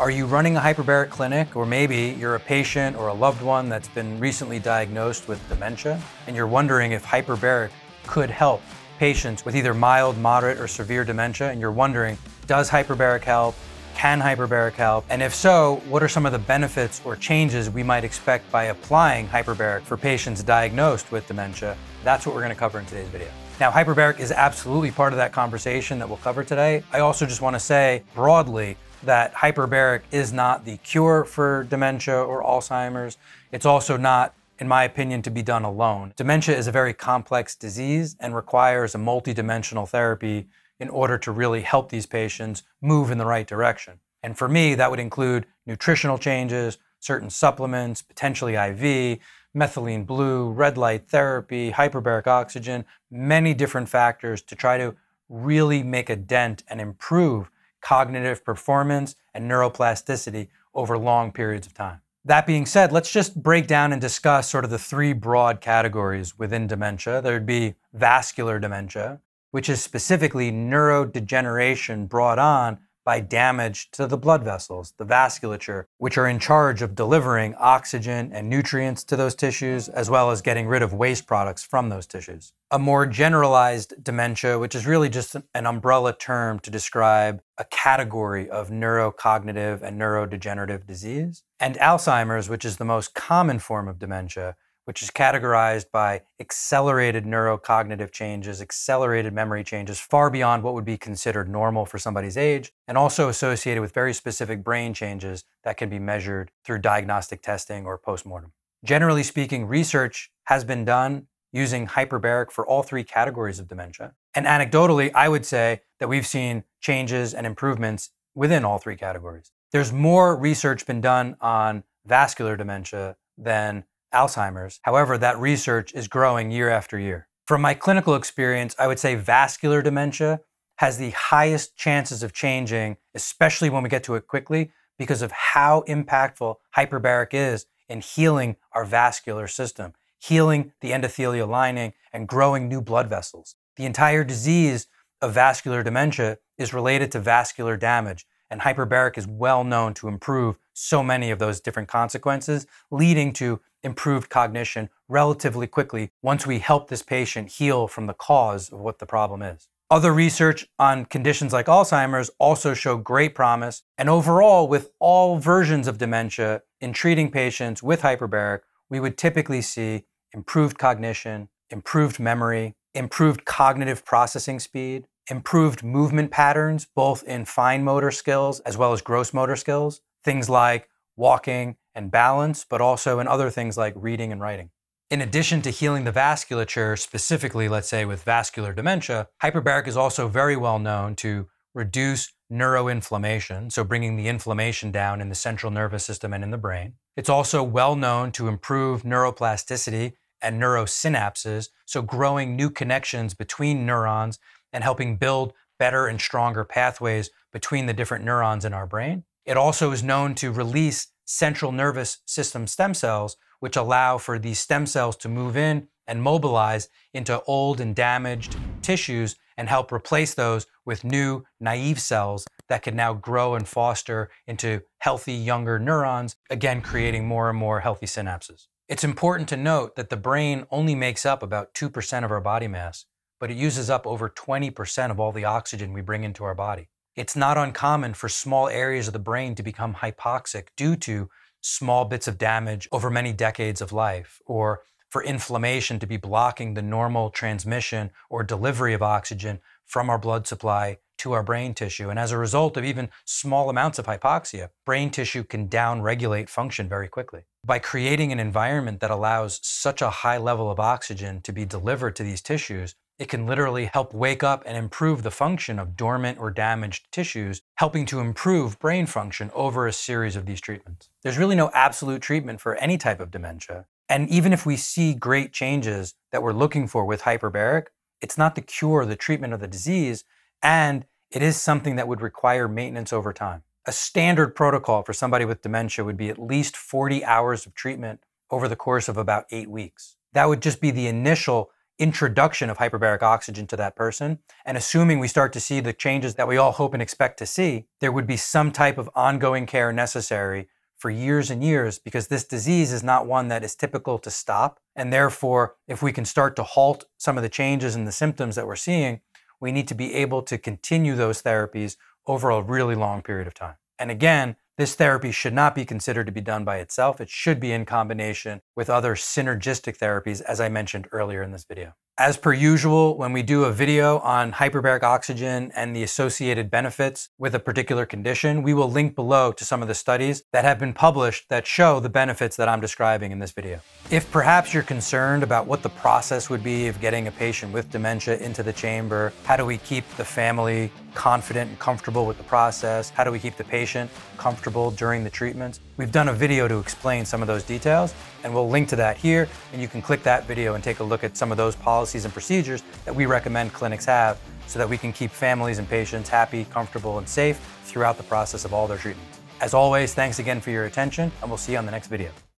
Are you running a hyperbaric clinic, or maybe you're a patient or a loved one that's been recently diagnosed with dementia, and you're wondering if hyperbaric could help patients with either mild, moderate, or severe dementia, and you're wondering, does hyperbaric help? Can hyperbaric help? And if so, what are some of the benefits or changes we might expect by applying hyperbaric for patients diagnosed with dementia? That's what we're going to cover in today's video. Now, hyperbaric is absolutely part of that conversation that we'll cover today. I also just want to say broadly that hyperbaric is not the cure for dementia or Alzheimer's. It's also not, in my opinion, to be done alone. Dementia is a very complex disease and requires a multidimensional therapy in order to really help these patients move in the right direction. And for me, that would include nutritional changes, certain supplements, potentially IV, methylene blue, red light therapy, hyperbaric oxygen, many different factors to try to really make a dent and improve cognitive performance, and neuroplasticity over long periods of time. That being said, let's just break down and discuss sort of the three broad categories within dementia. There'd be vascular dementia, which is specifically neurodegeneration brought on by damage to the blood vessels, the vasculature, which are in charge of delivering oxygen and nutrients to those tissues, as well as getting rid of waste products from those tissues. A more generalized dementia, which is really just an umbrella term to describe a category of neurocognitive and neurodegenerative disease. And Alzheimer's, which is the most common form of dementia, which is categorized by accelerated neurocognitive changes, accelerated memory changes far beyond what would be considered normal for somebody's age, and also associated with very specific brain changes that can be measured through diagnostic testing or postmortem. Generally speaking, research has been done using hyperbaric for all three categories of dementia. And anecdotally, I would say that we've seen changes and improvements within all three categories. There's more research been done on vascular dementia than Alzheimer's. However, that research is growing year after year. From my clinical experience, I would say vascular dementia has the highest chances of changing, especially when we get to it quickly, because of how impactful hyperbaric is in healing our vascular system, healing the endothelial lining, and growing new blood vessels. The entire disease of vascular dementia is related to vascular damage, and hyperbaric is well known to improve so many of those different consequences, leading to improved cognition relatively quickly once we help this patient heal from the cause of what the problem is. Other research on conditions like Alzheimer's also show great promise. And overall, with all versions of dementia in treating patients with hyperbaric, we would typically see improved cognition, improved memory, improved cognitive processing speed, improved movement patterns, both in fine motor skills as well as gross motor skills, things like walking and balance, but also in other things like reading and writing. In addition to healing the vasculature, specifically, let's say with vascular dementia, hyperbaric is also very well known to reduce neuroinflammation, so bringing the inflammation down in the central nervous system and in the brain. It's also well known to improve neuroplasticity and neurosynapses, so growing new connections between neurons and helping build better and stronger pathways between the different neurons in our brain. It also is known to release central nervous system stem cells, which allow for these stem cells to move in and mobilize into old and damaged tissues and help replace those with new naive cells that can now grow and foster into healthy younger neurons, again creating more and more healthy synapses. It's important to note that the brain only makes up about 2% of our body mass, but it uses up over 20% of all the oxygen we bring into our body. It's not uncommon for small areas of the brain to become hypoxic due to small bits of damage over many decades of life, or for inflammation to be blocking the normal transmission or delivery of oxygen from our blood supply to our brain tissue. And as a result of even small amounts of hypoxia, brain tissue can downregulate function very quickly. By creating an environment that allows such a high level of oxygen to be delivered to these tissues, it can literally help wake up and improve the function of dormant or damaged tissues, helping to improve brain function over a series of these treatments. There's really no absolute treatment for any type of dementia. And even if we see great changes that we're looking for with hyperbaric, it's not the cure, the treatment of the disease, and it is something that would require maintenance over time. A standard protocol for somebody with dementia would be at least 40 hours of treatment over the course of about eight weeks. That would just be the initial introduction of hyperbaric oxygen to that person, and assuming we start to see the changes that we all hope and expect to see, there would be some type of ongoing care necessary for years and years because this disease is not one that is typical to stop. And therefore, if we can start to halt some of the changes and the symptoms that we're seeing, we need to be able to continue those therapies over a really long period of time. And again, this therapy should not be considered to be done by itself. It should be in combination with other synergistic therapies, as I mentioned earlier in this video. As per usual, when we do a video on hyperbaric oxygen and the associated benefits with a particular condition, we will link below to some of the studies that have been published that show the benefits that I'm describing in this video. If perhaps you're concerned about what the process would be of getting a patient with dementia into the chamber, how do we keep the family confident and comfortable with the process, how do we keep the patient comfortable during the treatments, we've done a video to explain some of those details and we'll link to that here and you can click that video and take a look at some of those policies and procedures that we recommend clinics have so that we can keep families and patients happy, comfortable, and safe throughout the process of all their treatments. As always, thanks again for your attention, and we'll see you on the next video.